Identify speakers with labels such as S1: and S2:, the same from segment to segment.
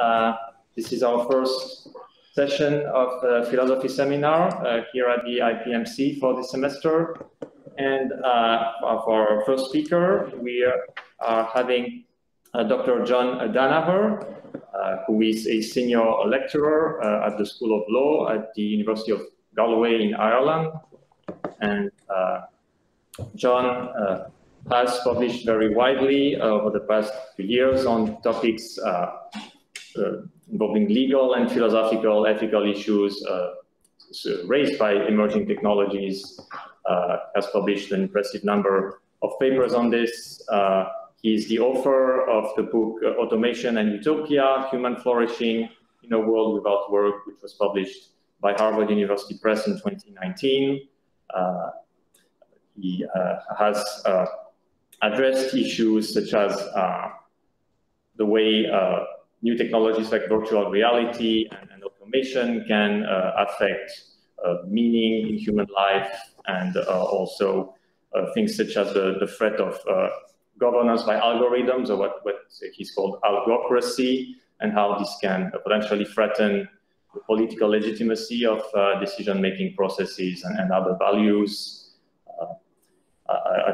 S1: Uh, this is our first session of the philosophy seminar uh, here at the IPMC for this semester. And uh, for our first speaker, we are having uh, Dr. John Danaher, uh, who is a senior lecturer at the School of Law at the University of Galway in Ireland. And John has published very widely over the past few years on topics uh, involving legal and philosophical ethical issues raised by emerging technologies, has published an impressive number of papers on this. He is the author of the book uh, Automation and Utopia, Human Flourishing in a World Without Work, which was published by Harvard University Press in 2019. Uh, he uh, has addressed issues such as uh, the way uh, new technologies like virtual reality and, and automation can uh, affect uh, meaning in human life and uh, also uh, things such as the, the threat of governance by algorithms or what, what he's called algocracy and how this can potentially threaten the political legitimacy of decision-making processes and, and other values.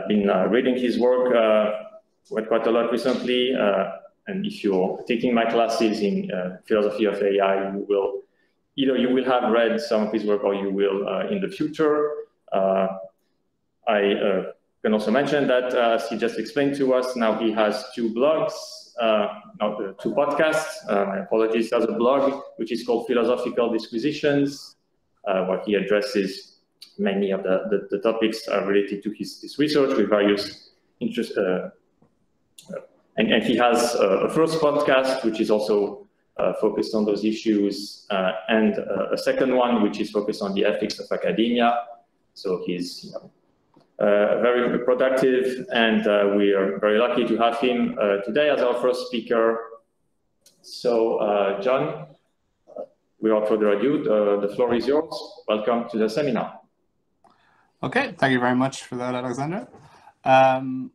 S1: I've been uh, reading his work uh, quite a lot recently, uh, and if you're taking my classes in philosophy of AI, you will either you will have read some of his work or you will in the future. I can also mention that, as he just explained to us, now he has two blogs, uh, not uh, two podcasts. Uh, my apologies. Has a blog which is called Philosophical Disquisitions, where he addresses many of the, the, the topics related to his, his research with various interest. Uh, uh, and, and he has a first podcast, which is also uh, focused on those issues, uh, and uh, a second one, which is focused on the ethics of academia. So he's you know, uh, very productive, and we are very lucky to have him today as our first speaker. So, John, without further ado, the, the floor is yours. Welcome to the seminar.
S2: Okay, thank you very much for that, Alexandra. Um,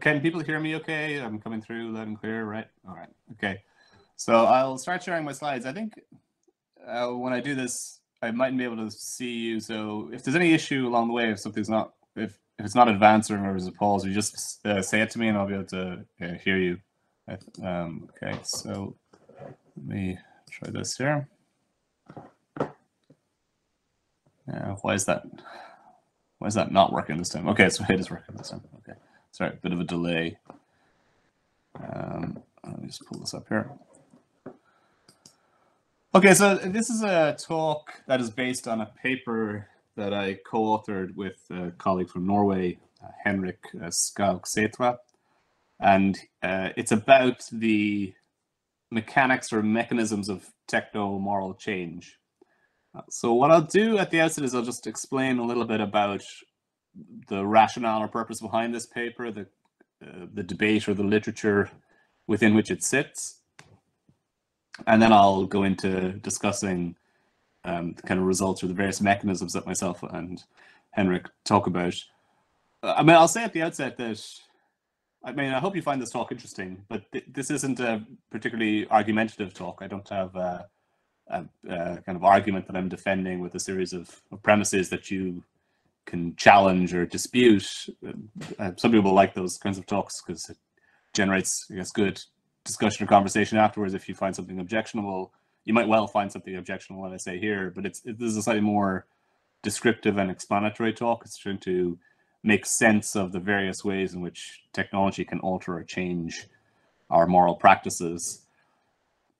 S2: can people hear me okay? I'm coming through loud and clear, right? All right, okay. So I'll start sharing my slides. I think uh, when I do this, I mightn't be able to see you. So if there's any issue along the way, if something's not, if, if it's not advanced or there's a pause, you just uh, say it to me and I'll be able to uh, hear you. Um, okay, so let me try this here. Why is that? Why is that not working this time? Okay, so it is working this time. Okay, sorry, a bit of a delay. Um, let me just pull this up here. Okay, so this is a talk that is based on a paper that I co-authored with a colleague from Norway, uh, Henrik uh, and uh, it's about the mechanics or mechanisms of techno-moral change. So what I'll do at the outset is I'll just explain a little bit about the rationale or purpose behind this paper, the uh, the debate or the literature within which it sits, and then I'll go into discussing um, the kind of results or the various mechanisms that myself and Henrik talk about. Uh, I mean, I'll say at the outset that I mean, I hope you find this talk interesting, but th this isn't a particularly argumentative talk. I don't have uh, a, a, kind of argument that I'm defending with a series of, of premises that you can challenge or dispute. Uh, some people like those kinds of talks because it generates, I guess, good discussion or conversation afterwards. If you find something objectionable, you might well find something objectionable what I say here, but it's it, this is a slightly more descriptive and explanatory talk. It's trying to make sense of the various ways in which technology can alter or change our moral practices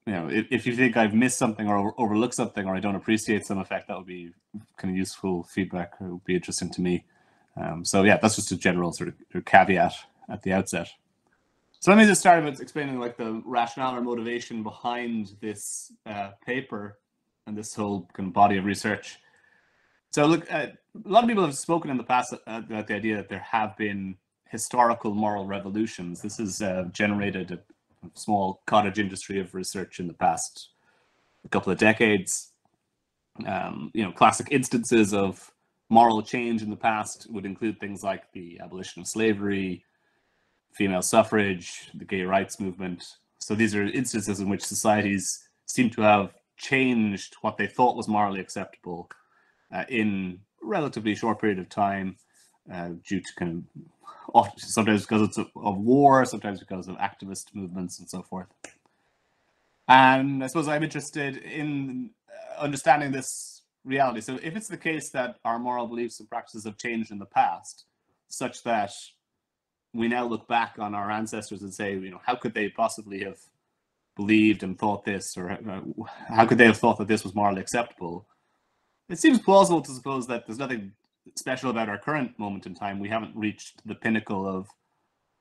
S2: you know, if, if you think I've missed something or overlooked something or I don't appreciate some effect, that would be kind of useful feedback. It would be interesting to me. Um, so yeah, that's just a general sort of caveat at the outset. So let me just start with explaining like the rationale or motivation behind this uh, paper and this whole kind of body of research. So look, uh, a lot of people have spoken in the past about the idea that there have been historical moral revolutions. This has uh, generated small cottage industry of research in the past couple of decades. Um, you know, classic instances of moral change in the past would include things like the abolition of slavery, female suffrage, the gay rights movement, So these are instances in which societies seem to have changed what they thought was morally acceptable uh, in relatively short period of time uh, due to kind of sometimes because of, of war, sometimes because of activist movements and so forth. And I suppose I'm interested in understanding this reality. So if it's the case that our moral beliefs and practices have changed in the past, such that we now look back on our ancestors and say, you know, how could they possibly have believed and thought this, or uh, how could they have thought that this was morally acceptable? It seems plausible to suppose that there's nothing special about our current moment in time. We haven't reached the pinnacle of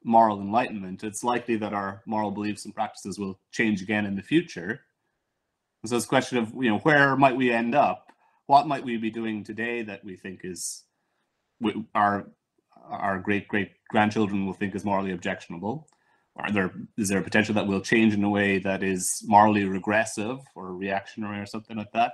S2: moral enlightenment. It's likely that our moral beliefs and practices will change again in the future. So it's a question of, you know, where might we end up? What might we be doing today that we think is our our great great grandchildren will think is morally objectionable? Are there is there a potential that will change in a way that is morally regressive or reactionary or something like that?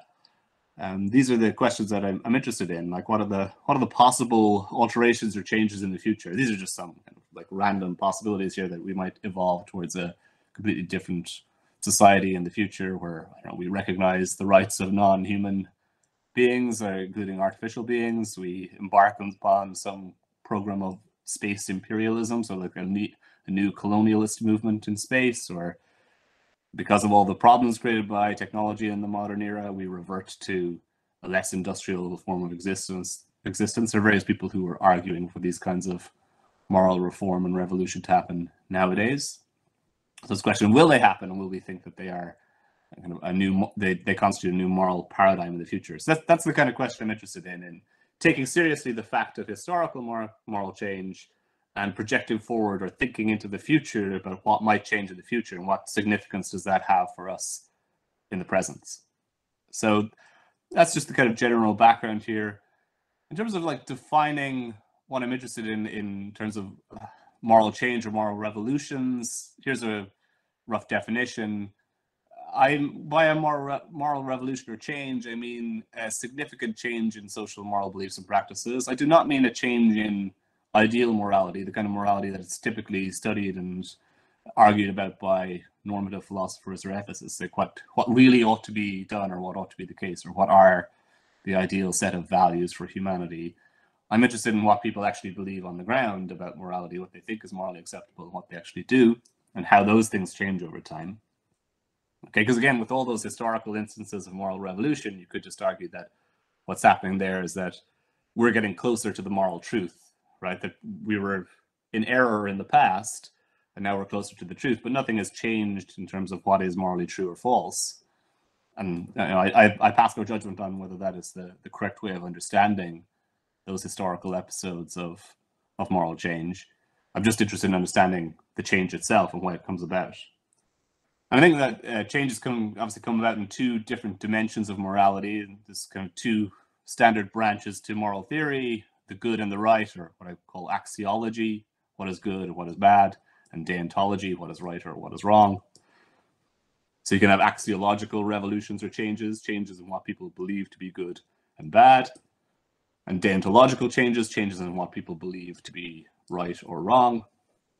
S2: Um, these are the questions that I'm, I'm, interested in. Like, what are the what are the possible alterations or changes in the future? These are just some kind of like random possibilities here that we might evolve towards a completely different society in the future, where know, we recognize the rights of non-human beings, uh, including artificial beings. We embark upon some program of space imperialism, so like a, a new colonialist movement in space, or because of all the problems created by technology in the modern era, we revert to a less industrial form of existence. Existence. There are various people who are arguing for these kinds of moral reform and revolution to happen nowadays. So this question: Will they happen, and will we think that they are kind of a new they, they constitute a new moral paradigm in the future? So that's that's the kind of question I'm interested in, in taking seriously the fact of historical moral moral change and projecting forward or thinking into the future about what might change in the future and what significance does that have for us in the present. So that's just the kind of general background here. In terms of like defining what I'm interested in in terms of uh, moral change or moral revolutions, here's a rough definition. I'm by a moral moral revolution or change, I mean a significant change in social moral beliefs and practices. I do not mean a change in ideal morality, the kind of morality that is typically studied and argued about by normative philosophers or ethicists, like what, what really ought to be done or what ought to be the case or what are the ideal set of values for humanity. I'm interested in what people actually believe on the ground about morality, what they think is morally acceptable, and what they actually do, and how those things change over time. Okay, because again, with all those historical instances of moral revolution, you could just argue that what's happening there is that we're getting closer to the moral truth right? That we were in error in the past, and now we're closer to the truth. But nothing has changed in terms of what is morally true or false. And you know, I, I pass no judgment on whether that is the, the correct way of understanding those historical episodes of of moral change. I'm just interested in understanding the change itself and why it comes about. And I think that uh, changes come obviously come about in two different dimensions of morality. There's kind of two standard branches to moral theory the good and the right, or what I call axiology, what is good and what is bad, and deontology, what is right or what is wrong. So you can have axiological revolutions or changes, changes in what people believe to be good and bad, and deontological changes, changes in what people believe to be right or wrong.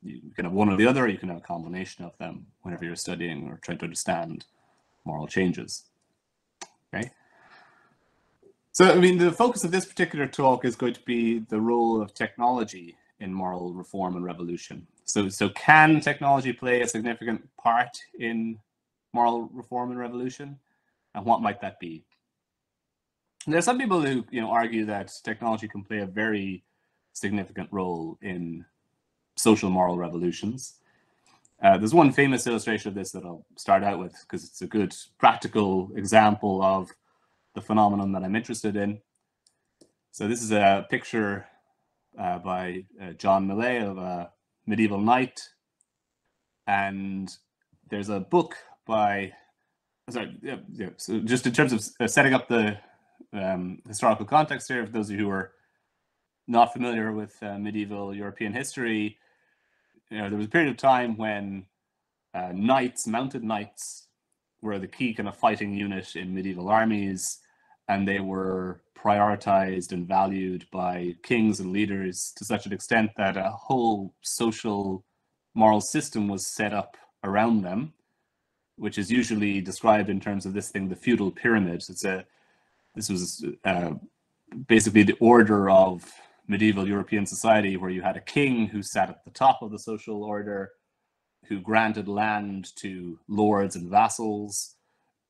S2: You can have one or the other, you can have a combination of them whenever you're studying or trying to understand moral changes. Okay. So, I mean, the focus of this particular talk is going to be the role of technology in moral reform and revolution. So, so can technology play a significant part in moral reform and revolution? And what might that be? There are some people who, you know, argue that technology can play a very significant role in social moral revolutions. Uh, there's one famous illustration of this that I'll start out with because it's a good practical example of the phenomenon that I'm interested in. So this is a picture uh, by uh, John Millais of a medieval knight. And there's a book by, sorry, yeah, yeah. so just in terms of uh, setting up the um, historical context here, for those of you who are not familiar with uh, medieval European history, you know, there was a period of time when uh, knights, mounted knights, were the key kind of fighting unit in medieval armies and they were prioritized and valued by kings and leaders to such an extent that a whole social moral system was set up around them. which is usually described in terms of this thing, the feudal pyramid. It's a this was uh, basically the order of medieval European society, where you had a king who sat at the top of the social order, who granted land to lords and vassals,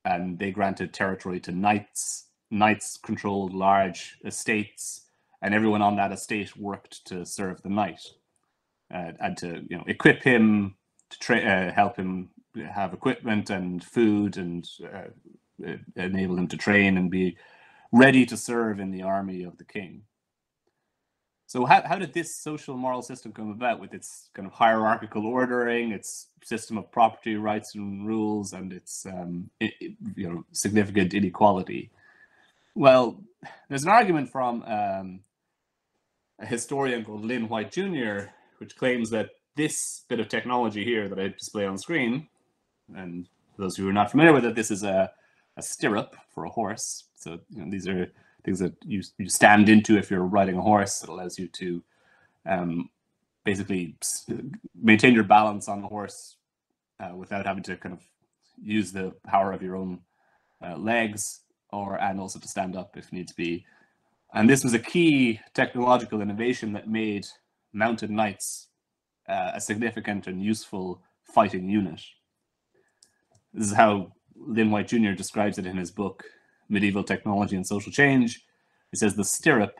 S2: and they granted territory to knights. Knights controlled large estates, and everyone on that estate worked to serve the knight uh, and to you know equip him, to tra- uh, help him have equipment and food, and uh, enable him to train and be ready to serve in the army of the king. So how, how did this social moral system come about with its kind of hierarchical ordering, its system of property rights and rules, and its um, it, you know significant inequality? Well, there's an argument from um, a historian called Lynn White Jr., which claims that this bit of technology here that I display on screen, and for those who are not familiar with it, this is a, a stirrup for a horse. So you know, these are things that you, you stand into if you're riding a horse. It allows you to um, basically maintain your balance on the horse uh, without having to kind of use the power of your own uh, legs or and also to stand up if needs be. And this was a key technological innovation that made mounted knights uh, a significant and useful fighting unit. This is how Lynn White Jr. describes it in his book, Medieval Technology and Social Change. He says the stirrup,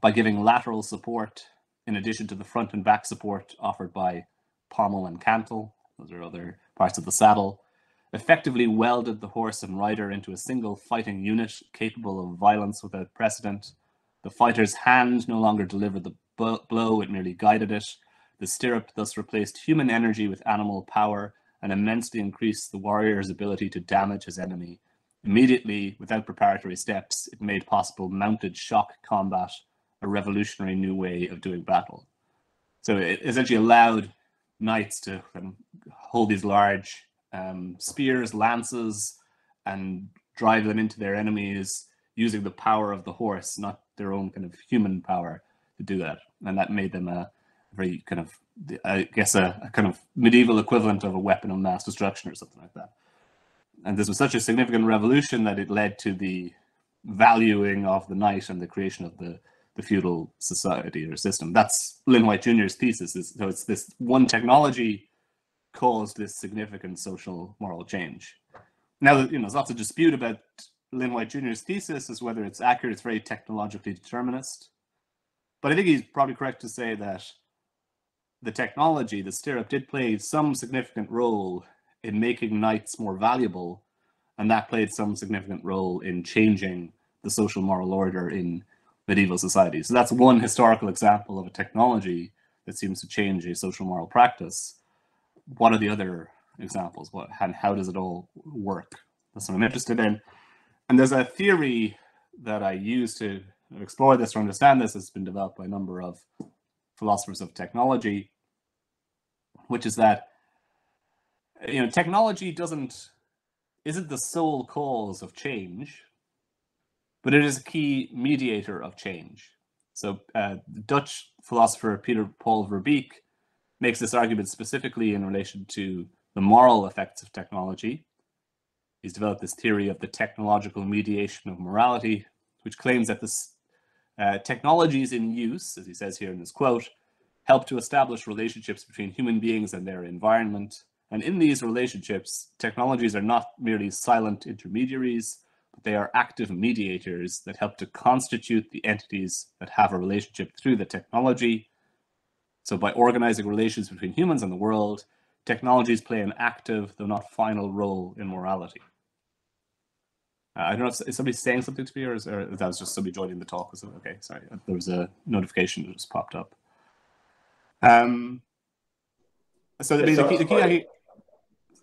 S2: by giving lateral support in addition to the front and back support offered by pommel and cantle, those are other parts of the saddle, effectively welded the horse and rider into a single fighting unit capable of violence without precedent. The fighter's hand no longer delivered the blow, it merely guided it. The stirrup thus replaced human energy with animal power and immensely increased the warrior's ability to damage his enemy. Immediately, without preparatory steps, it made possible mounted shock combat, a revolutionary new way of doing battle. So it essentially allowed knights to um, hold these large um, spears, lances, and drive them into their enemies using the power of the horse, not their own kind of human power to do that. And that made them a very kind of, I guess, a, a kind of medieval equivalent of a weapon of mass destruction or something like that. And this was such a significant revolution that it led to the valuing of the knight and the creation of the, the feudal society or system. That's Lynn White Jr.'s thesis. Is, so it's this one technology caused this significant social moral change. Now, you know, there's lots of dispute about Lynn White Jr.'s thesis as whether it's accurate. It's very technologically determinist. But I think he's probably correct to say that the technology, the stirrup, did play some significant role in making knights more valuable, and that played some significant role in changing the social moral order in medieval society. So that's one historical example of a technology that seems to change a social moral practice. What are the other examples? What and how does it all work? That's what I'm interested in. And there's a theory that I use to explore this or understand this. It's been developed by a number of philosophers of technology, which is that you know technology doesn't isn't the sole cause of change, but it is a key mediator of change. So uh, Dutch philosopher Peter Paul Verbeek makes this argument specifically in relation to the moral effects of technology. He's developed this theory of the technological mediation of morality, which claims that this uh, technologies in use, as he says here in this quote, help to establish relationships between human beings and their environment. And in these relationships, technologies are not merely silent intermediaries, but they are active mediators that help to constitute the entities that have a relationship through the technology. So by organizing relations between humans and the world, technologies play an active, though not final role in morality. Uh, I don't know if is somebody saying something to me or, is, or that was just somebody joining the talk. It, okay, sorry. There was a notification that just popped up. Um, so the, the, key, the key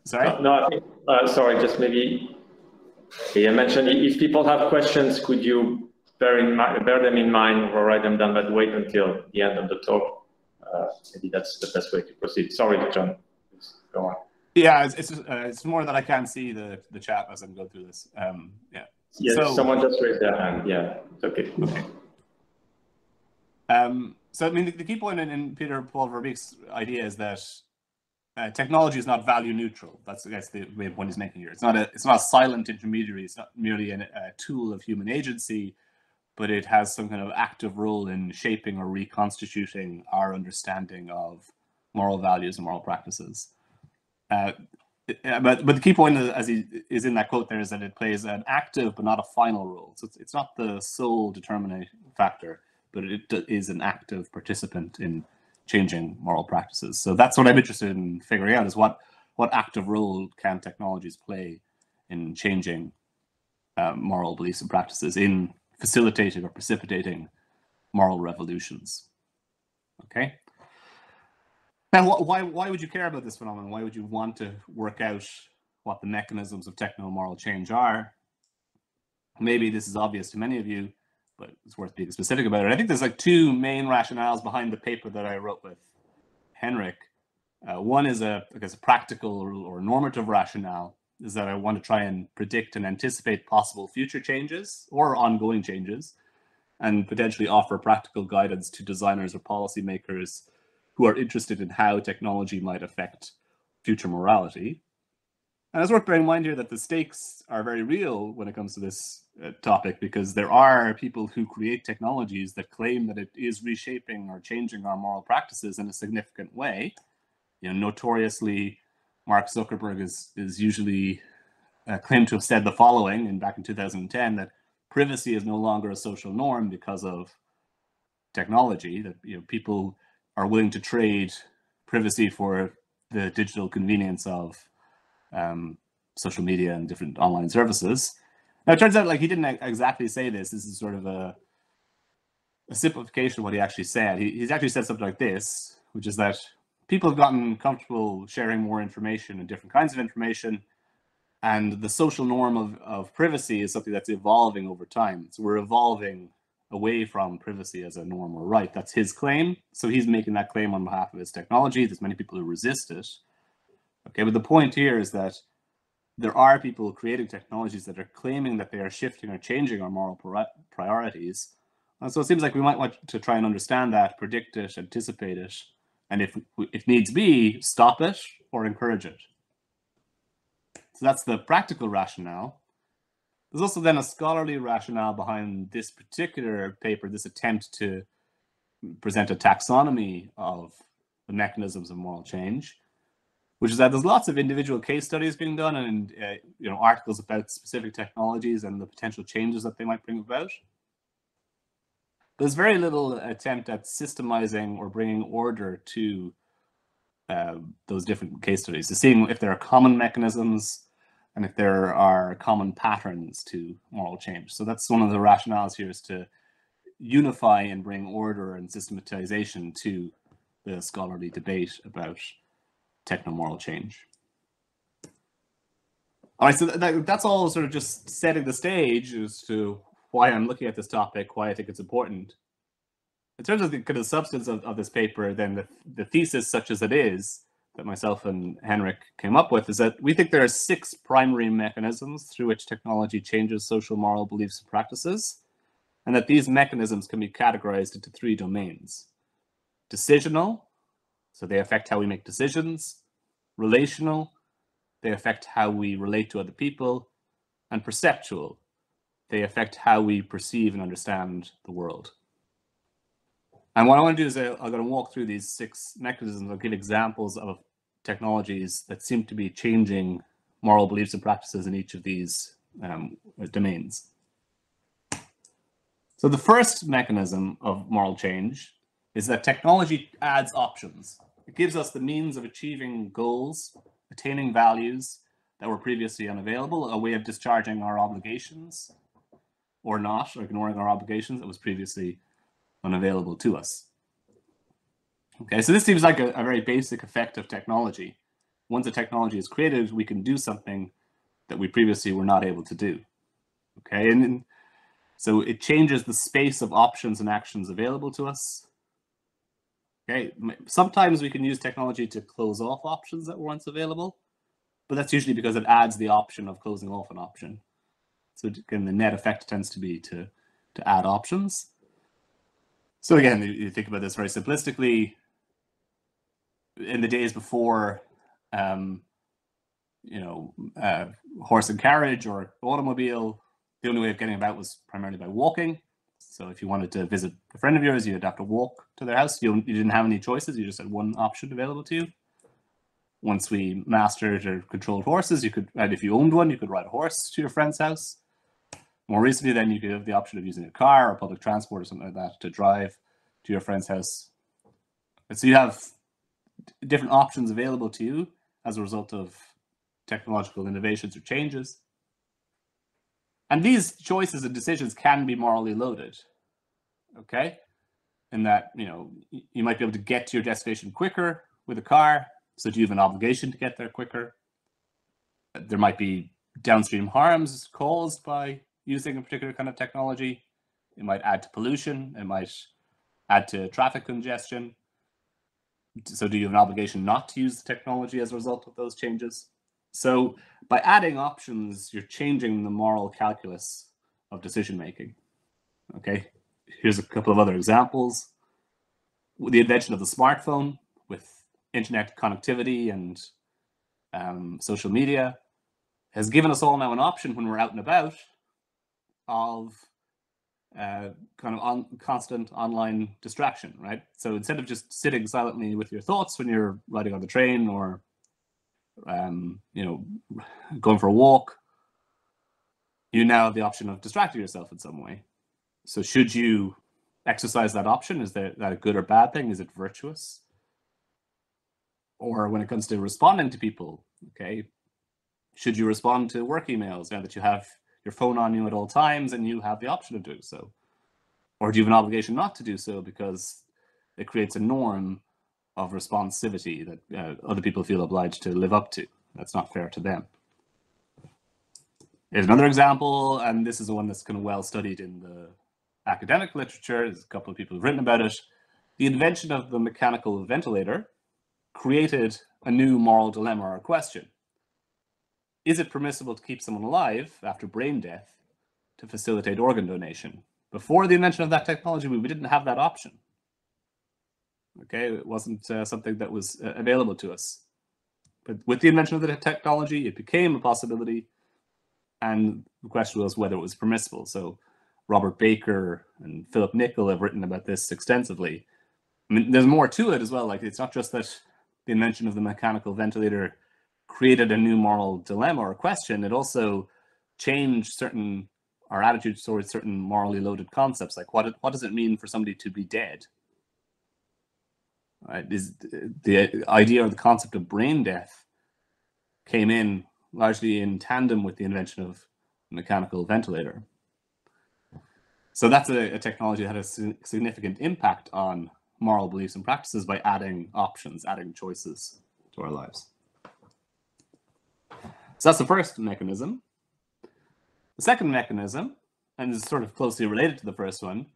S2: sorry?
S1: No, no I think, uh, sorry, just maybe I mentioned if people have questions, could you bear, in mind, bear them in mind or write them down, but wait until the end of the talk. Uh, maybe that's the best way to proceed. Sorry, John. Please go on.
S2: Yeah, it's it's, uh, it's more that I can't see the the chat as I'm going through this. Um, yeah.
S1: Yes, so, someone just raised their hand. Yeah, it's okay.
S2: Okay. Um, so I mean, the, the key point in, in, Peter Paul Verbeek's idea is that uh, technology is not value neutral. That's I guess the point he's making here. It's not a it's not a silent intermediary. It's not merely an, a tool of human agency, but it has some kind of active role in shaping or reconstituting our understanding of moral values and moral practices. Uh, but but the key point as he is in that quote there is that it plays an active but not a final role. So it's, it's not the sole determining factor, but it is an active participant in changing moral practices. So that's what I'm interested in figuring out is what what active role can technologies play in changing uh, moral beliefs and practices in facilitating or precipitating moral revolutions. Okay. Now, why why would you care about this phenomenon? Why would you want to work out what the mechanisms of techno-moral change are? Maybe this is obvious to many of you, but it's worth being specific about it. I think there's like two main rationales behind the paper that I wrote with Henrik. Uh, one is a, I guess, a practical or normative rationale, is that I want to try and predict and anticipate possible future changes or ongoing changes, and potentially offer practical guidance to designers or policymakers who are interested in how technology might affect future morality. And it's worth bearing in mind here that the stakes are very real when it comes to this uh, topic because there are people who create technologies that claim that it is reshaping or changing our moral practices in a significant way. You know, notoriously, Mark Zuckerberg is is usually uh, claimed to have said the following, and back in 2010, that privacy is no longer a social norm because of technology. That you know people are willing to trade privacy for the digital convenience of um, social media and different online services. Now it turns out like he didn't exactly say this. This is sort of a, a simplification of what he actually said. He, he's actually said something like this, which is that people have gotten comfortable sharing more information and different kinds of information. And the social norm of, of privacy is something that's evolving over time. So we're evolving away from privacy as a norm or right. That's his claim. So he's making that claim on behalf of his technology. There's many people who resist it. Okay, but the point here is that there are people creating technologies that are claiming that they are shifting or changing our moral priorities. And so it seems like we might want to try and understand that, predict it, anticipate it, and if, if needs be, stop it or encourage it. So that's the practical rationale. There's also then a scholarly rationale behind this particular paper, this attempt to present a taxonomy of the mechanisms of moral change which is that there's lots of individual case studies being done and uh, you know articles about specific technologies and the potential changes that they might bring about. There's very little attempt at systemizing or bringing order to uh, those different case studies, to seeing if there are common mechanisms and if there are common patterns to moral change. So that's one of the rationales here is to unify and bring order and systematization to the scholarly debate about techno-moral change. All right, so that, that's all sort of just setting the stage as to why I'm looking at this topic, why I think it's important. In terms of the kind of substance of, of this paper, then the, the thesis, such as it is, that myself and Henrik came up with, is that we think there are six primary mechanisms through which technology changes social moral beliefs and practices, and that these mechanisms can be categorized into three domains. Decisional, so they affect how we make decisions, relational, they affect how we relate to other people, and perceptual, they affect how we perceive and understand the world. And what I want to do is I, I'm going to walk through these six mechanisms. I'll give examples of technologies that seem to be changing moral beliefs and practices in each of these um, domains. So the first mechanism of moral change is that technology adds options. It gives us the means of achieving goals, attaining values that were previously unavailable, a way of discharging our obligations or not, or ignoring our obligations that was previously unavailable to us. Okay, so this seems like a, a very basic effect of technology. Once a technology is created, we can do something that we previously were not able to do. Okay, and, and so it changes the space of options and actions available to us. Okay, sometimes we can use technology to close off options that were once available, but that's usually because it adds the option of closing off an option. So again, the net effect tends to be to, to add options. So again, you think about this very simplistically, in the days before um, you know, uh, horse and carriage or automobile, the only way of getting about was primarily by walking. So if you wanted to visit a friend of yours, you'd have to walk to their house. You, you didn't have any choices. You just had one option available to you. Once we mastered or controlled horses, you could, and if you owned one, you could ride a horse to your friend's house. More recently, then you could have the option of using a car or public transport or something like that to drive to your friend's house. And so you have different options available to you as a result of technological innovations or changes. And these choices and decisions can be morally loaded. Okay? In that, you know, you might be able to get to your destination quicker with a car, so do you have an obligation to get there quicker? There might be downstream harms caused by using a particular kind of technology. It might add to pollution. It might add to traffic congestion. So do you have an obligation not to use the technology as a result of those changes? So by adding options, you're changing the moral calculus of decision making. Okay, here's a couple of other examples. With the invention of the smartphone with internet connectivity and um, social media has given us all now an option when we're out and about of uh, kind of on, constant online distraction, right? So instead of just sitting silently with your thoughts when you're riding on the train or, um, you know, going for a walk, you now have the option of distracting yourself in some way. So should you exercise that option? Is that, that a good or bad thing? Is it virtuous? Or when it comes to responding to people, okay, should you respond to work emails now that you have your phone on you at all times and you have the option of doing so? Or do you have an obligation not to do so because it creates a norm of responsivity that uh, other people feel obliged to live up to? That's not fair to them. Here's another example, and this is one that's kind of well studied in the academic literature. There's a couple of people who've written about it. The invention of the mechanical ventilator created a new moral dilemma or question. Is it permissible to keep someone alive after brain death to facilitate organ donation? Before the invention of that technology, we didn't have that option. Okay, it wasn't uh, something that was uh, available to us. But with the invention of the technology, it became a possibility. And the question was whether it was permissible. So Robert Baker and Philip Nichol have written about this extensively. I mean, there's more to it as well. Like it's not just that the invention of the mechanical ventilator created a new moral dilemma or question, it also changed certain our attitudes towards certain morally loaded concepts. Like what what does it mean for somebody to be dead? Right? Is the idea or the concept of brain death came in largely in tandem with the invention of mechanical ventilator. So that's a, a technology that had a significant impact on moral beliefs and practices by adding options, adding choices to our lives. So that's the first mechanism. The second mechanism, and is sort of closely related to the first one,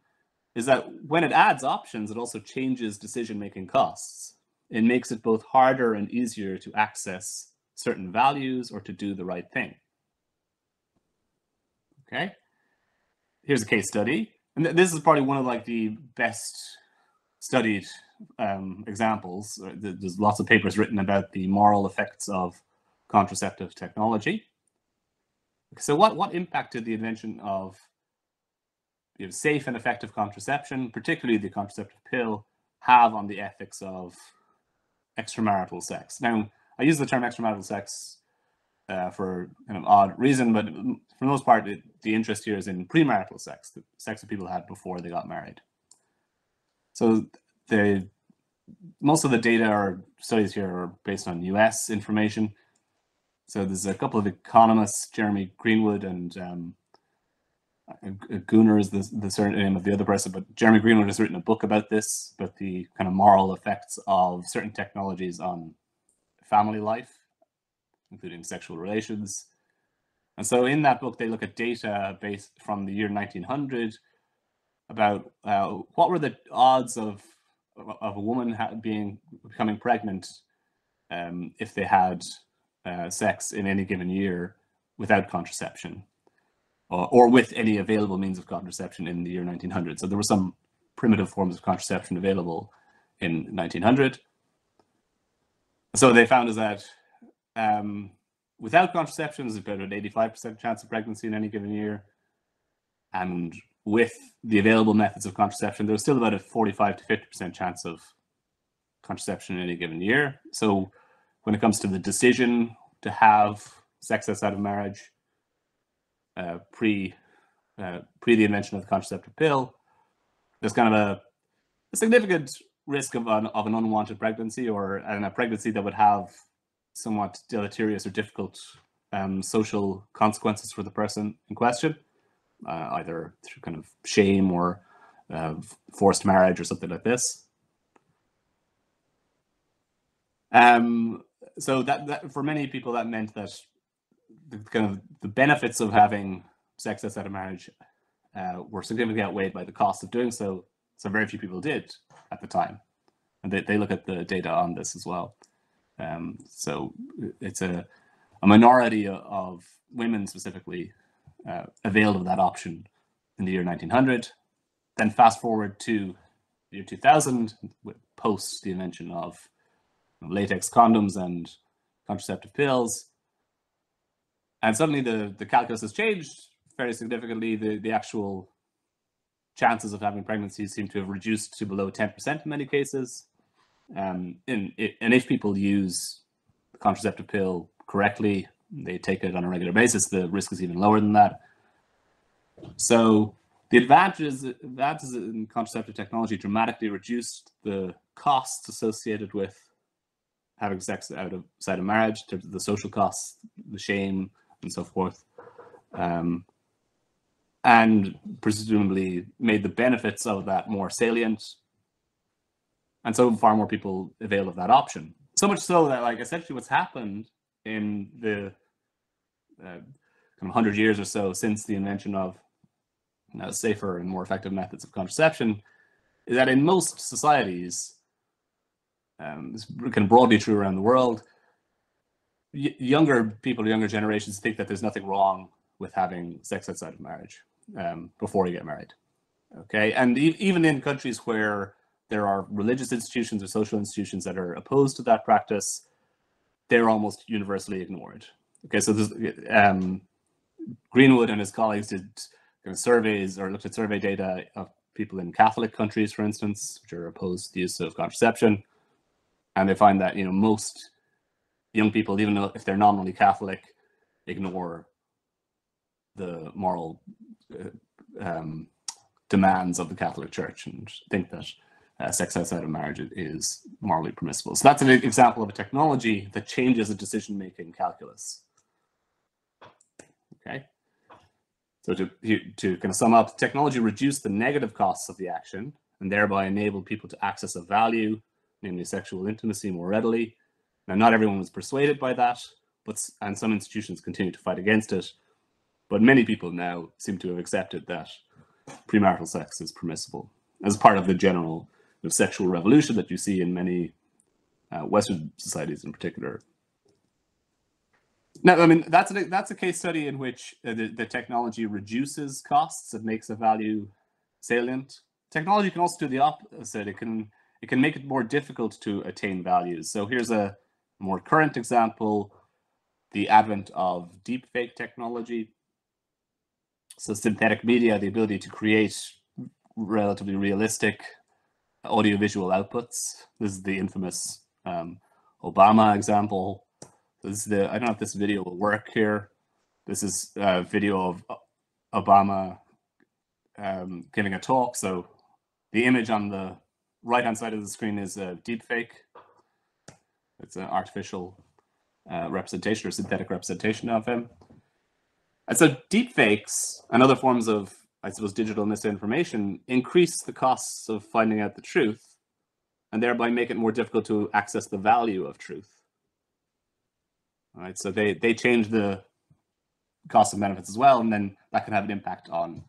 S2: is that when it adds options, it also changes decision-making costs. It makes it both harder and easier to access certain values or to do the right thing. Okay, here's a case study. And th this is probably one of like the best studied um, examples. There's lots of papers written about the moral effects of contraceptive technology. So what, what impact did the invention of you know, safe and effective contraception, particularly the contraceptive pill, have on the ethics of extramarital sex? Now, I use the term extramarital sex uh, for kind of odd reason, but for the most part, it, the interest here is in premarital sex, the sex that people had before they got married. So the most of the data or studies here are based on US information. So there's a couple of economists, Jeremy Greenwood and um, Guner is the, the surname of the other person, but Jeremy Greenwood has written a book about this, about the kind of moral effects of certain technologies on family life, including sexual relations. And so in that book, they look at data based from the year 1900 about uh, what were the odds of of a woman being becoming pregnant um, if they had uh, sex in any given year without contraception or, or with any available means of contraception in the year 1900. So there were some primitive forms of contraception available in 1900. So they found is that um, without contraception, there's about an 85% chance of pregnancy in any given year. And with the available methods of contraception, there's still about a 45 to 50% chance of contraception in any given year. So when it comes to the decision to have sex outside of marriage, uh, pre uh, pre the invention of the contraceptive pill, there's kind of a, a significant risk of an, of an unwanted pregnancy or and a pregnancy that would have somewhat deleterious or difficult um, social consequences for the person in question, uh, either through kind of shame or uh, forced marriage or something like this. Um, so that, that for many people that meant that the kind of the benefits of having sex outside of marriage uh, were significantly outweighed by the cost of doing so. So very few people did at the time, and they, they look at the data on this as well. Um, so it's a, a minority of women specifically uh, availed of that option in the year 1900. Then fast forward to the year 2000, post the invention of latex condoms and contraceptive pills. And suddenly the, the calculus has changed fairly significantly. The, the actual chances of having pregnancies seem to have reduced to below 10% in many cases. Um, and, and if people use the contraceptive pill correctly, they take it on a regular basis, the risk is even lower than that. So the advantages, advances in contraceptive technology dramatically reduced the costs associated with having sex outside of marriage, in terms of the social costs, the shame, and so forth. Um, and presumably made the benefits of that more salient. And so far more people avail of that option. So much so that like essentially what's happened in the uh, kind of 100 years or so since the invention of you know, safer and more effective methods of contraception is that in most societies, um, it's kind of broadly true around the world, younger people, younger generations think that there's nothing wrong with having sex outside of marriage um, before you get married. Okay, and e even in countries where there are religious institutions or social institutions that are opposed to that practice, they're almost universally ignored. Okay, so um, Greenwood and his colleagues did surveys or looked at survey data of people in Catholic countries, for instance, which are opposed to the use of contraception, and they find that you know most young people, even though if they're nominally Catholic, ignore the moral uh, um, demands of the Catholic Church and think that uh, sex outside of marriage is morally permissible. So that's an example of a technology that changes a decision-making calculus. Okay. So to, to kind of sum up, technology reduced the negative costs of the action and thereby enabled people to access a value, namely sexual intimacy, more readily. Now, not everyone was persuaded by that, but and some institutions continue to fight against it. But many people now seem to have accepted that premarital sex is permissible as part of the general sexual revolution that you see in many uh, Western societies in particular. Now, I mean, that's a, that's a case study in which uh, the, the technology reduces costs. It makes a value salient. Technology can also do the opposite. It can it can make it more difficult to attain values. So here's a more current example, the advent of deepfake technology. So synthetic media, the ability to create relatively realistic audiovisual outputs. This is the infamous um, Obama example. This is the, I don't know if this video will work here. This is a video of Obama um, giving a talk. So the image on the right-hand side of the screen is a deepfake. It's an artificial uh, representation or synthetic representation of him. And so deepfakes and other forms of, I suppose, digital misinformation increase the costs of finding out the truth and thereby make it more difficult to access the value of truth. All right, so they, they change the costs and benefits as well, and then that can have an impact on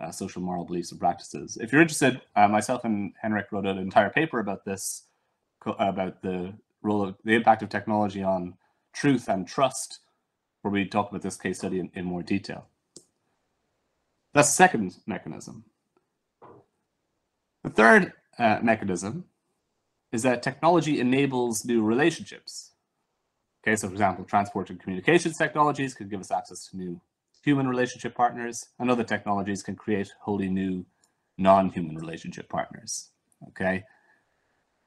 S2: uh, social moral beliefs and practices. If you're interested, uh, myself and Henrik wrote an entire paper about this, about the role of the impact of technology on truth and trust where we talk about this case study in, in more detail. That's the second mechanism. The third uh, mechanism is that technology enables new relationships. Okay, so for example, transport and communications technologies can give us access to new human relationship partners, and other technologies can create wholly new non-human relationship partners. Okay,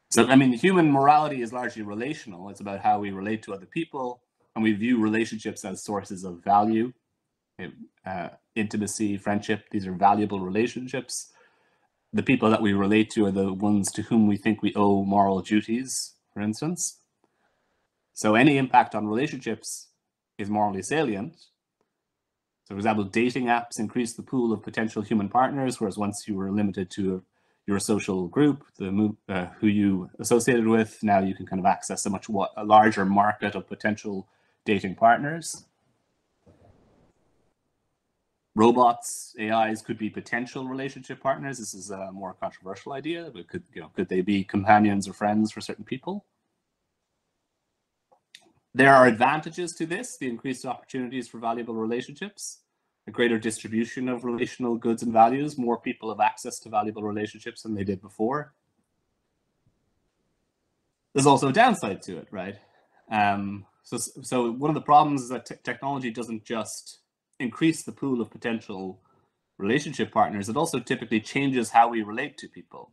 S2: so I mean, human morality is largely relational. It's about how we relate to other people, and we view relationships as sources of value, uh, intimacy, friendship. These are valuable relationships. The people that we relate to are the ones to whom we think we owe moral duties, for instance. So any impact on relationships is morally salient. So for example, dating apps increase the pool of potential human partners, whereas once you were limited to your social group, the uh, who you associated with, now you can kind of access a much a larger market of potential dating partners. Robots, AIs could be potential relationship partners. This is a more controversial idea, but could you know could they be companions or friends for certain people? There are advantages to this, the increased opportunities for valuable relationships, a greater distribution of relational goods and values. More people have access to valuable relationships than they did before. There's also a downside to it, right? Um, so, so one of the problems is that technology doesn't just increase the pool of potential relationship partners, it also typically changes how we relate to people.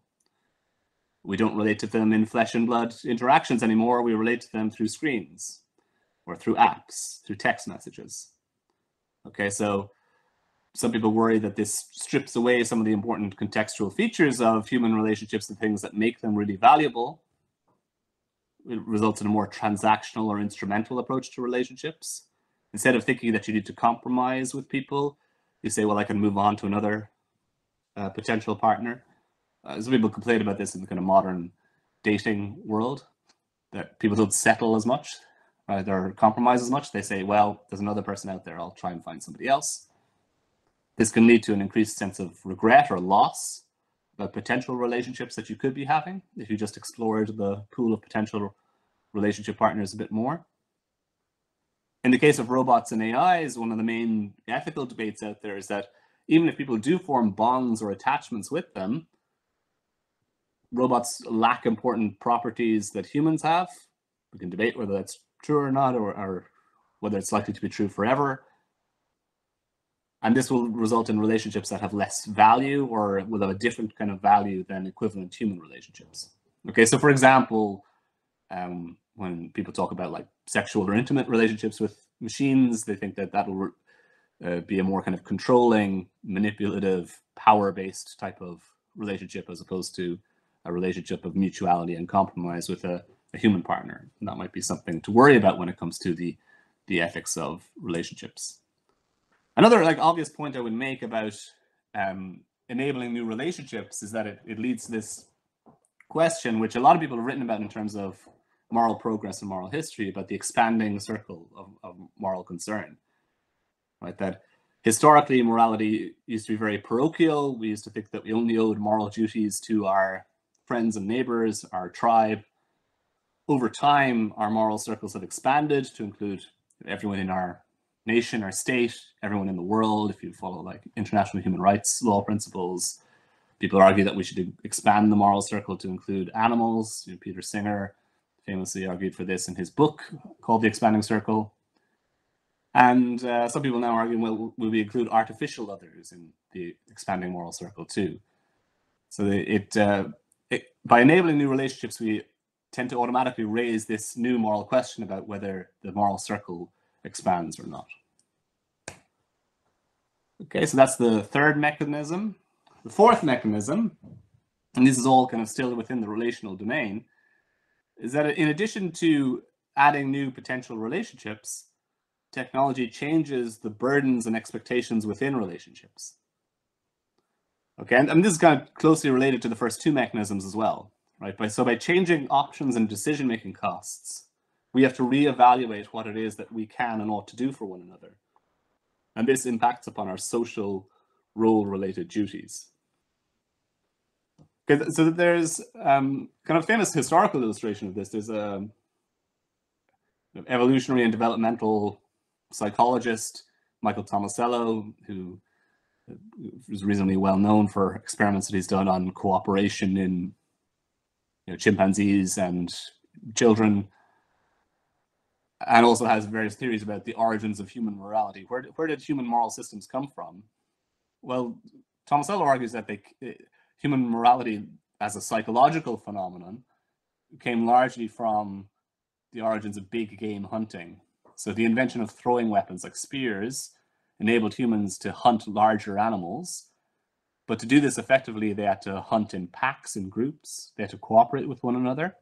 S2: We don't relate to them in flesh and blood interactions anymore. We relate to them through screens or through apps, through text messages. Okay, so some people worry that this strips away some of the important contextual features of human relationships, the things that make them really valuable. It results in a more transactional or instrumental approach to relationships. Instead of thinking that you need to compromise with people, you say, well, I can move on to another uh, potential partner. Uh, some people complain about this in the kind of modern dating world, that people don't settle as much Uh, right, or compromise as much. They say, well, there's another person out there, I'll try and find somebody else. This can lead to an increased sense of regret or loss about potential relationships that you could be having if you just explored the pool of potential relationship partners a bit more. In the case of robots and AIs, one of the main ethical debates out there is that even if people do form bonds or attachments with them, robots lack important properties that humans have. We can debate whether that's true or not, or, or whether it's likely to be true forever. And this will result in relationships that have less value or will have a different kind of value than equivalent human relationships. Okay, so for example, um, when people talk about like sexual or intimate relationships with machines, they think that that will uh, be a more kind of controlling, manipulative, power-based type of relationship as opposed to a relationship of mutuality and compromise with a, a human partner. And that might be something to worry about when it comes to the, the ethics of relationships. Another like obvious point I would make about um, enabling new relationships is that it, it leads to this question, which a lot of people have written about in terms of moral progress and moral history, about the expanding circle of, of moral concern. Right, that historically morality used to be very parochial. We used to think that we only owed moral duties to our friends and neighbors, our tribe. Over time, our moral circles have expanded to include everyone in our nation or state, everyone in the world, if you follow like international human rights law principles. People argue that we should expand the moral circle to include animals. You know, Peter Singer famously argued for this in his book called The Expanding Circle. And uh, some people now argue, well, will we include artificial others in the expanding moral circle too? So it, uh, it by enabling new relationships, we tend to automatically raise this new moral question about whether the moral circle expands or not. Okay, so that's the third mechanism. The fourth mechanism, and this is all kind of still within the relational domain, is that in addition to adding new potential relationships, technology changes the burdens and expectations within relationships. Okay, and, and this is kind of closely related to the first two mechanisms as well, right? By, so by changing options and decision-making costs, we have to reevaluate what it is that we can and ought to do for one another. And this impacts upon our social role-related duties. So there's um, kind of famous historical illustration of this. There's a evolutionary and developmental psychologist, Michael Tomasello, who is reasonably well known for experiments that he's done on cooperation in you know, chimpanzees and children and also has various theories about the origins of human morality. Where, where did human moral systems come from? Well, Tomasello argues that they, eh, human morality as a psychological phenomenon came largely from the origins of big game hunting. So the invention of throwing weapons like spears enabled humans to hunt larger animals. But to do this effectively, they had to hunt in packs and groups. They had to cooperate with one another.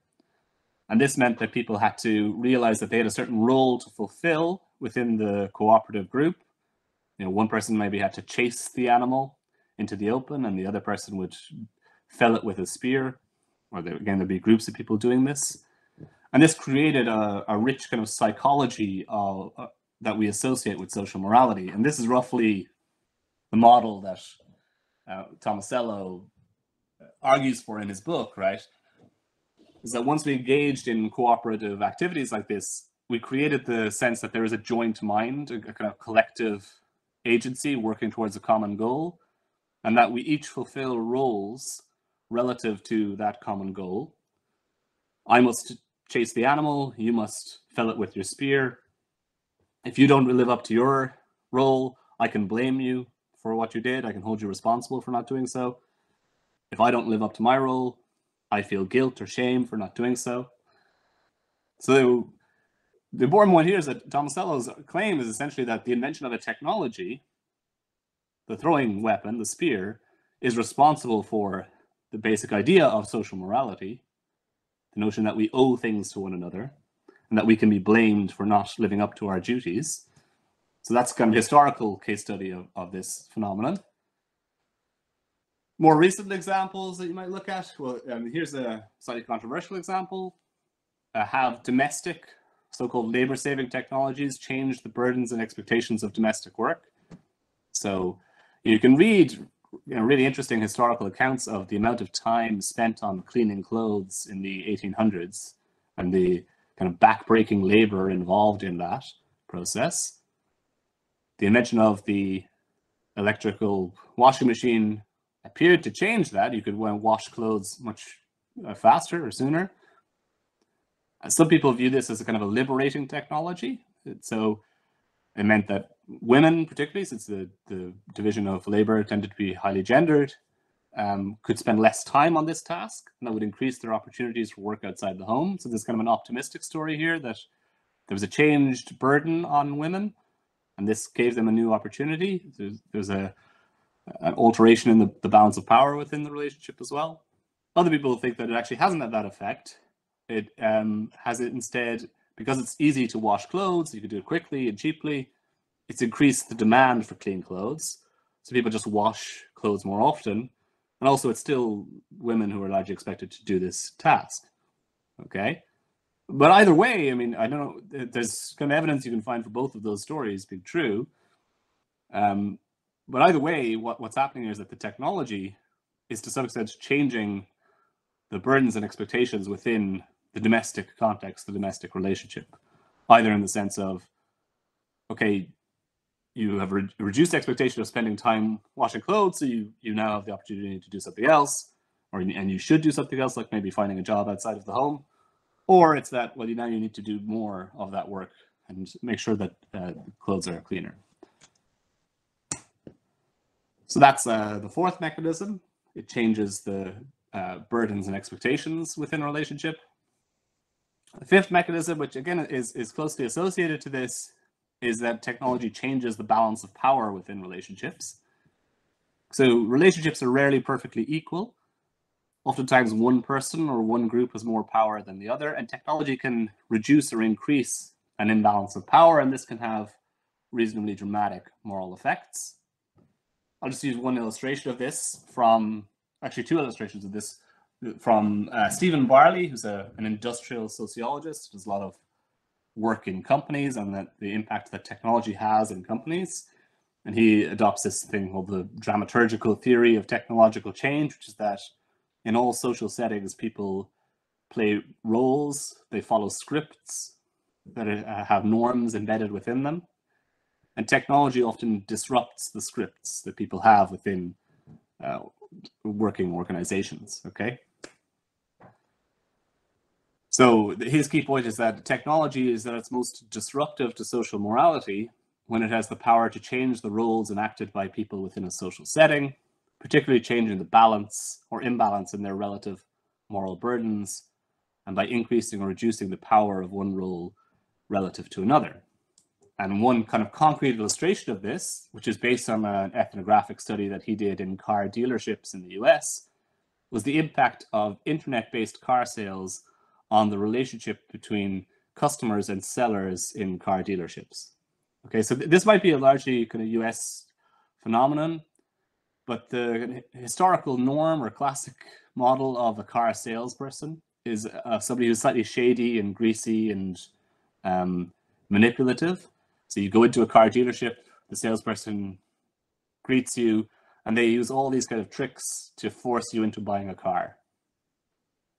S2: And this meant that people had to realize that they had a certain role to fulfill within the cooperative group. You know, one person maybe had to chase the animal into the open, and the other person would fell it with a spear. Or there, again, there'd be groups of people doing this. And this created a, a rich kind of psychology of, uh, that we associate with social morality. And this is roughly the model that uh, Tomasello argues for in his book, right? Is that once we engaged in cooperative activities like this, we created the sense that there is a joint mind, a, a kind of collective agency working towards a common goal, and that we each fulfill roles relative to that common goal. I must chase the animal, you must fell it with your spear. If you don't live up to your role, I can blame you for what you did. I can hold you responsible for not doing so. If I don't live up to my role, I feel guilt or shame for not doing so. So the important point here is that Tomasello's claim is essentially that the invention of a technology, the throwing weapon, the spear, is responsible for the basic idea of social morality, the notion that we owe things to one another and that we can be blamed for not living up to our duties. So that's kind of historical case study of, of this phenomenon. More recent examples that you might look at, well, um, here's a slightly controversial example. Uh, have domestic, so-called labor-saving technologies changed the burdens and expectations of domestic work? So you can read you know, really interesting historical accounts of the amount of time spent on cleaning clothes in the 1800s and the kind of backbreaking labor involved in that process. The invention of the electrical washing machine appeared to change that. You could wash clothes much uh, faster or sooner. Some people view this as a kind of a liberating technology. So it meant that women, particularly since the, the division of labor tended to be highly gendered, um, could spend less time on this task, and that would increase their opportunities for work outside the home. So there's kind of an optimistic story here that there was a changed burden on women, and this gave them a new opportunity. There's, there's a an alteration in the, the balance of power within the relationship as well. Other people think that it actually hasn't had that effect. It um, has it instead because it's easy to wash clothes, you can do it quickly and cheaply, it's increased the demand for clean clothes. So people just wash clothes more often. And also it's still women who are largely expected to do this task. Okay. But either way, I mean, I don't know, there's kind of evidence you can find for both of those stories being true. Um, but either way, what, what's happening is that the technology is to some extent changing the burdens and expectations within the domestic context, the domestic relationship, either in the sense of, okay, you have re reduced expectation of spending time washing clothes, so you you now have the opportunity to do something else, or and you should do something else, like maybe finding a job outside of the home, or it's that well, you now you need to do more of that work and make sure that uh, clothes are cleaner. So that's uh, the fourth mechanism. It changes the uh, burdens and expectations within a relationship. The fifth mechanism, which again is, is closely associated to this, is that technology changes the balance of power within relationships. So relationships are rarely perfectly equal. Oftentimes one person or one group has more power than the other, and technology can reduce or increase an imbalance of power, and this can have reasonably dramatic moral effects. I'll just use one illustration of this from, actually two illustrations of this from uh, Stephen Barley, who's a, an industrial sociologist, does a lot of work in companies and that the impact that technology has in companies. And he adopts this thing called the dramaturgical theory of technological change, which is that in all social settings, people play roles, they follow scripts that uh, have norms embedded within them. And technology often disrupts the scripts that people have within uh, working organizations, okay? So his key point is that technology is that it's most disruptive to social morality when it has the power to change the roles enacted by people within a social setting, particularly changing the balance or imbalance in their relative moral burdens, and by increasing or reducing the power of one role relative to another. And one kind of concrete illustration of this, which is based on an ethnographic study that he did in car dealerships in the US, was the impact of internet-based car sales on the relationship between customers and sellers in car dealerships. Okay, so th this might be a largely kind of US phenomenon, but the historical norm or classic model of a car salesperson is uh, somebody who's slightly shady and greasy and um, manipulative. So you go into a car dealership, the salesperson greets you, and they use all these kind of tricks to force you into buying a car.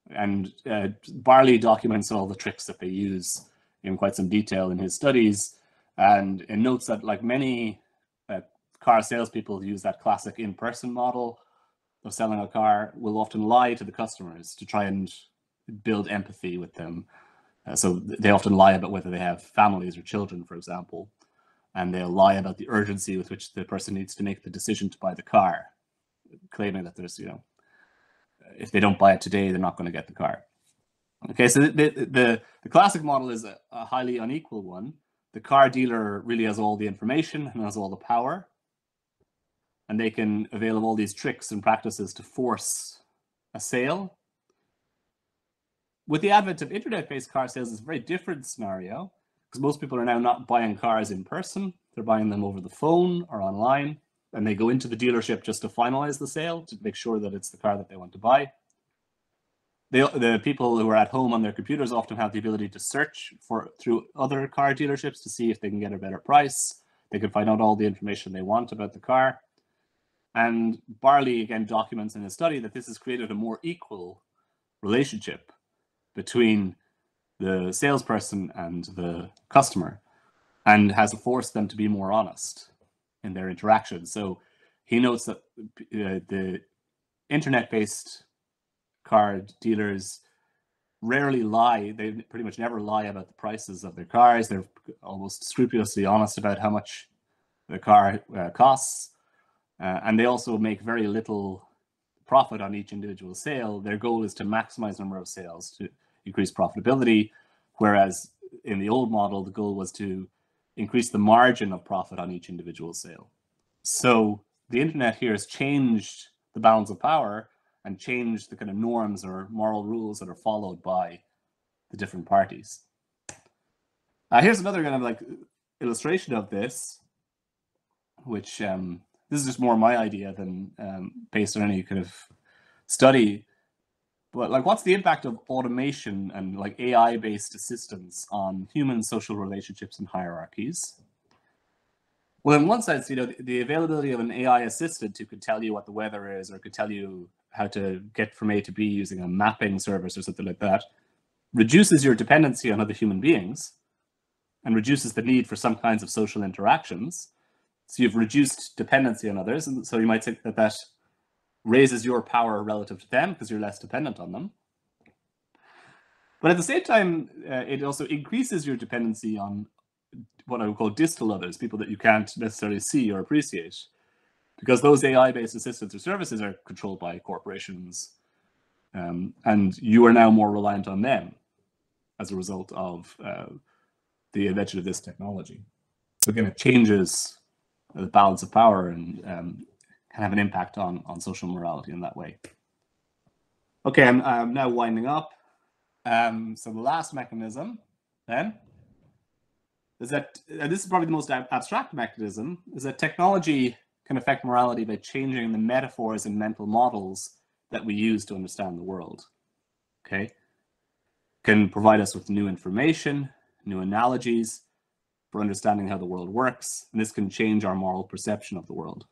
S2: And uh, Barley documents all the tricks that they use in quite some detail in his studies, and, and notes that like many car salespeople use that classic in-person model of selling a car will often lie to the customers to try and build empathy with them. Uh, so they often lie about whether they have families or children, for example, and they'll lie about the urgency with which the person needs to make the decision to buy the car, claiming that there's, you know, if they don't buy it today, they're not going to get the car. Okay, so the, the, the classic model is a, a highly unequal one. The car dealer really has all the information and has all the power, and they can avail of all these tricks and practices to force a sale. With the advent of internet-based car sales, it's a very different scenario because most people are now not buying cars in person. They're buying them over the phone or online, and they go into the dealership just to finalize the sale to make sure that it's the car that they want to buy. They, the people who are at home on their computers often have the ability to search for through other car dealerships to see if they can get a better price. They can find out all the information they want about the car. And Barley again documents in his study that this has created a more equal relationship between the salesperson and the customer and has forced them to be more honest in their interaction. So he notes that uh, the internet-based car dealers rarely lie. They pretty much never lie about the prices of their cars. They're almost scrupulously honest about how much the car uh, costs. Uh, and they also make very little profit on each individual sale. Their goal is to maximize number of sales to increase profitability. Whereas in the old model, the goal was to increase the margin of profit on each individual sale. So the internet here has changed the balance of power and changed the kind of norms or moral rules that are followed by the different parties. Uh, here's another kind of like illustration of this, which um, this is just more my idea than um, based on any kind of study. But like, what's the impact of automation and like AI-based assistance on human social relationships and hierarchies? Well, in one sense, you know, the, the availability of an AI assistant who could tell you what the weather is or could tell you how to get from A to B using a mapping service or something like that reduces your dependency on other human beings and reduces the need for some kinds of social interactions. So you've reduced dependency on others. And so you might think that that raises your power relative to them because you're less dependent on them. But at the same time, uh, it also increases your dependency on what I would call distal others, people that you can't necessarily see or appreciate because those AI-based assistants or services are controlled by corporations, um, and you are now more reliant on them as a result of uh, the invention of this technology. So again, it changes the balance of power and um, can have an impact on, on social morality in that way. Okay, I'm, I'm now winding up. Um, so the last mechanism then is that, this is probably the most abstract mechanism, is that technology can affect morality by changing the metaphors and mental models that we use to understand the world. Okay? Can provide us with new information, new analogies for understanding how the world works, and this can change our moral perception of the world.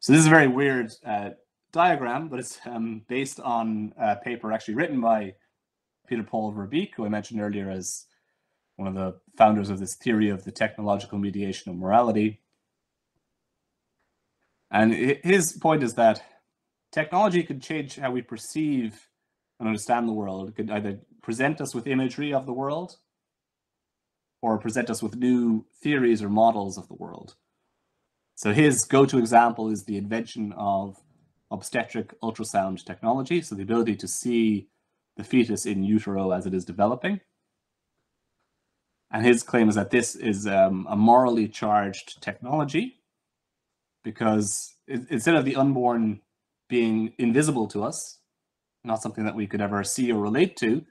S2: So this is a very weird uh, diagram, but it's um, based on a paper actually written by Peter Paul Verbeek, who I mentioned earlier as one of the founders of this theory of the technological mediation of morality. And his point is that technology can change how we perceive and understand the world It could either present us with imagery of the world or present us with new theories or models of the world. So his go-to example is the invention of obstetric ultrasound technology, so the ability to see the fetus in utero as it is developing. And his claim is that this is um, a morally charged technology because it, instead of the unborn being invisible to us, not something that we could ever see or relate to,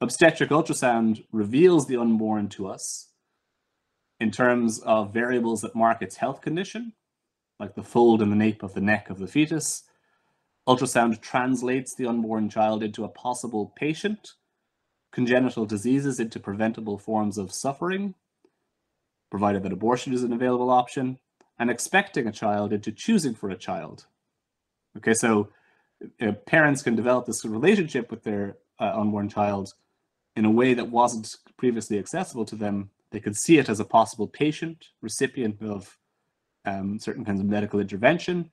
S2: obstetric ultrasound reveals the unborn to us in terms of variables that mark its health condition, like the fold in the nape of the neck of the fetus. Ultrasound translates the unborn child into a possible patient, congenital diseases into preventable forms of suffering, provided that abortion is an available option, and expecting a child into choosing for a child. Okay, so uh, parents can develop this relationship with their uh, unborn child in a way that wasn't previously accessible to them. They could see it as a possible patient, recipient of um, certain kinds of medical intervention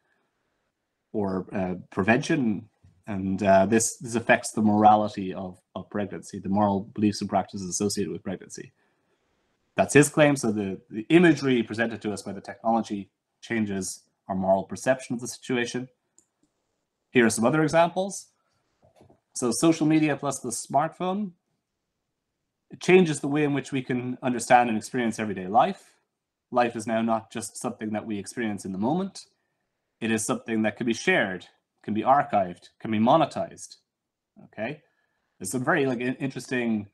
S2: or uh, prevention. And uh, this, this affects the morality of, of pregnancy, the moral beliefs and practices associated with pregnancy. That's his claim. So the, the imagery presented to us by the technology changes our moral perception of the situation. Here are some other examples. So social media plus the smartphone, it changes the way in which we can understand and experience everyday life. Life is now not just something that we experience in the moment. It is something that can be shared, can be archived, can be monetized. Okay, there's some very like interesting,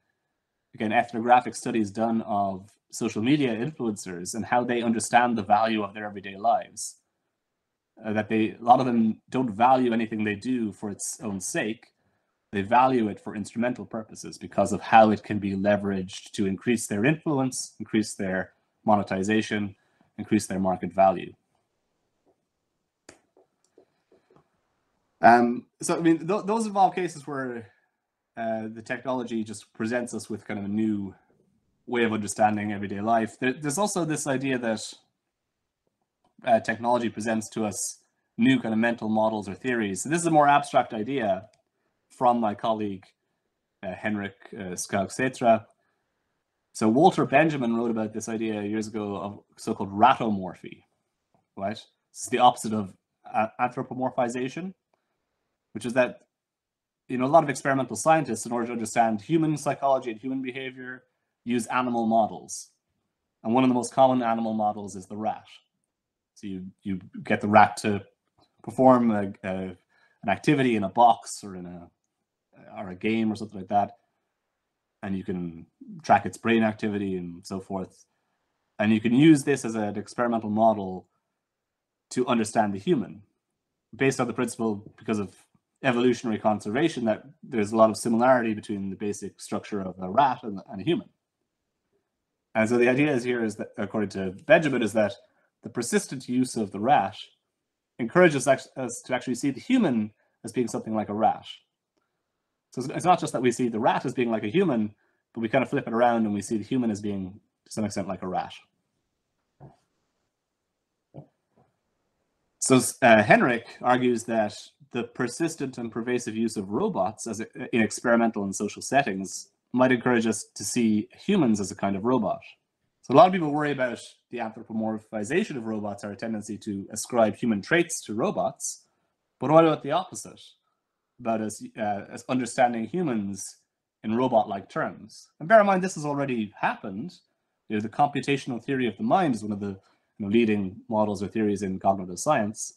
S2: again, ethnographic studies done of social media influencers and how they understand the value of their everyday lives. Uh, that they a lot of them don't value anything they do for its own sake they value it for instrumental purposes because of how it can be leveraged to increase their influence increase their monetization increase their market value um, so i mean th those involve cases where uh, the technology just presents us with kind of a new way of understanding everyday life there, there's also this idea that uh, technology presents to us new kind of mental models or theories. So this is a more abstract idea from my colleague uh, Henrik uh, So Walter Benjamin wrote about this idea years ago of so-called ratomorphy, right? It's the opposite of uh, anthropomorphization, which is that you know a lot of experimental scientists, in order to understand human psychology and human behavior, use animal models, and one of the most common animal models is the rat. So you, you get the rat to perform a, a, an activity in a box or in a or a game or something like that, and you can track its brain activity and so forth. And you can use this as an experimental model to understand the human, based on the principle because of evolutionary conservation that there's a lot of similarity between the basic structure of a rat and, and a human. And so the idea is here is that, according to Benjamin, is that the persistent use of the rat encourages us to actually see the human as being something like a rat. So it's not just that we see the rat as being like a human, but we kind of flip it around and we see the human as being, to some extent, like a rat. So uh, Henrik argues that the persistent and pervasive use of robots as a, in experimental and social settings might encourage us to see humans as a kind of robot. So a lot of people worry about the anthropomorphization of robots, our tendency to ascribe human traits to robots. But what about the opposite? About us, uh, us understanding humans in robot-like terms. And bear in mind, this has already happened. You know, the computational theory of the mind is one of the you know, leading models or theories in cognitive science.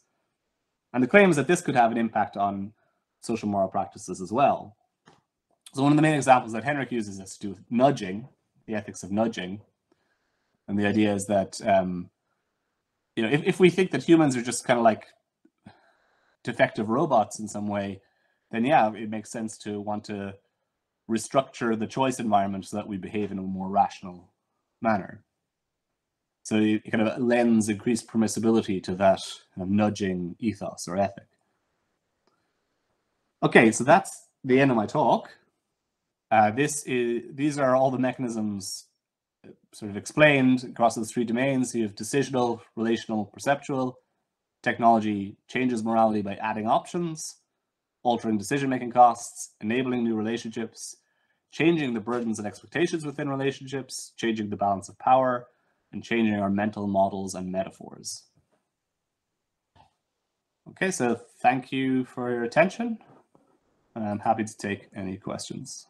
S2: And the claim is that this could have an impact on social moral practices as well. So one of the main examples that Henrik uses is to do with nudging, the ethics of nudging. And the idea is that, um, you know, if, if we think that humans are just kind of like defective robots in some way, then yeah, it makes sense to want to restructure the choice environment so that we behave in a more rational manner. So it kind of lends increased permissibility to that kind of nudging ethos or ethic. Okay, so that's the end of my talk. Uh, this is these are all the mechanisms sort of explained across those three domains. You have decisional, relational, perceptual. Technology changes morality by adding options. Altering decision-making costs, enabling new relationships, changing the burdens and expectations within relationships, changing the balance of power, and changing our mental models and metaphors. Okay, so thank you for your attention. And I'm happy to take any questions.